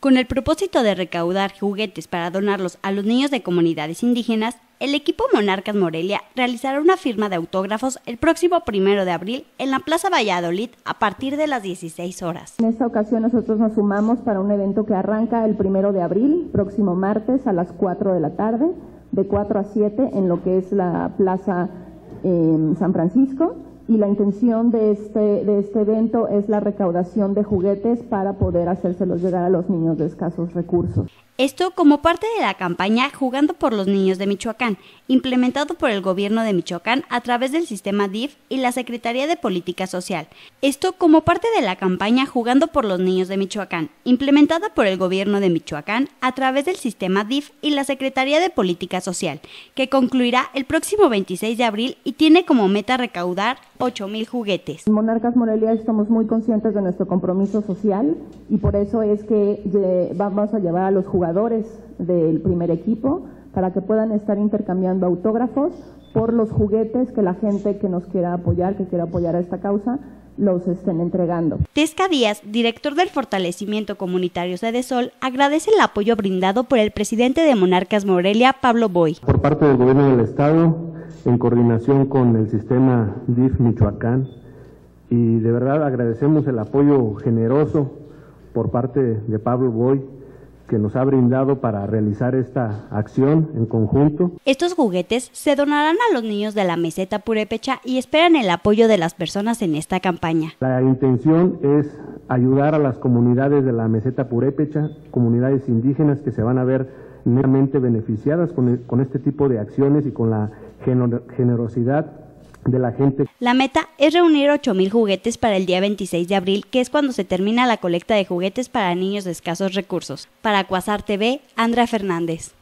Con el propósito de recaudar juguetes para donarlos a los niños de comunidades indígenas, el equipo Monarcas Morelia realizará una firma de autógrafos el próximo primero de abril en la Plaza Valladolid a partir de las 16 horas. En esta ocasión nosotros nos sumamos para un evento que arranca el primero de abril, próximo martes a las 4 de la tarde, de 4 a 7 en lo que es la Plaza eh, San Francisco y la intención de este, de este evento es la recaudación de juguetes para poder hacérselos llegar a los niños de escasos recursos. Esto como parte de la campaña Jugando por los Niños de Michoacán, implementado por el gobierno de Michoacán a través del sistema DIF y la Secretaría de Política Social. Esto como parte de la campaña Jugando por los Niños de Michoacán, implementada por el gobierno de Michoacán a través del sistema DIF y la Secretaría de Política Social, que concluirá el próximo 26 de abril y tiene como meta recaudar 8.000 juguetes. Monarcas Morelia estamos muy conscientes de nuestro compromiso social y por eso es que vamos a llevar a los jugadores del primer equipo para que puedan estar intercambiando autógrafos por los juguetes que la gente que nos quiera apoyar, que quiera apoyar a esta causa, los estén entregando. Tesca Díaz, director del Fortalecimiento Comunitario Sol, agradece el apoyo brindado por el presidente de Monarcas Morelia, Pablo Boy. Por parte del gobierno del estado, en coordinación con el sistema DIF Michoacán, y de verdad agradecemos el apoyo generoso por parte de Pablo Boy que nos ha brindado para realizar esta acción en conjunto. Estos juguetes se donarán a los niños de la meseta purépecha y esperan el apoyo de las personas en esta campaña. La intención es ayudar a las comunidades de la meseta purépecha, comunidades indígenas que se van a ver meramente beneficiadas con, con este tipo de acciones y con la generosidad de la gente. La meta es reunir 8.000 juguetes para el día 26 de abril, que es cuando se termina la colecta de juguetes para niños de escasos recursos. Para Cuasar TV, Andrea Fernández.